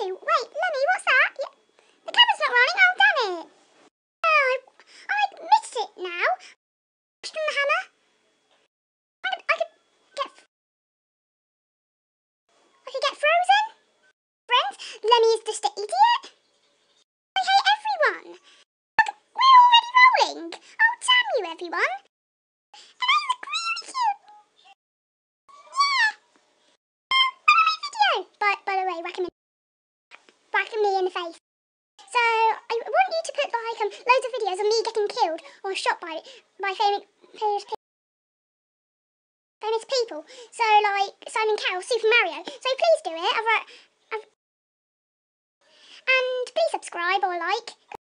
to. Wait, Lemmy, what's that? The camera's not rolling. Oh, damn it. Oh, I, I missed it now. Pushed the hammer. I could, I could get... I could get frozen. Friends, Lemmy is just an idiot. I hate everyone. Look, we're already rolling. Oh, damn you, everyone. And I look really cute. Yeah. Follow my video. By, by the way, recommend whacking me in the face. So I want you to put like um, loads of videos of me getting killed or shot by by famous famous, famous people. So like Simon Cowell, Super Mario. So please do it. I've, wrote- I've, and please subscribe or like.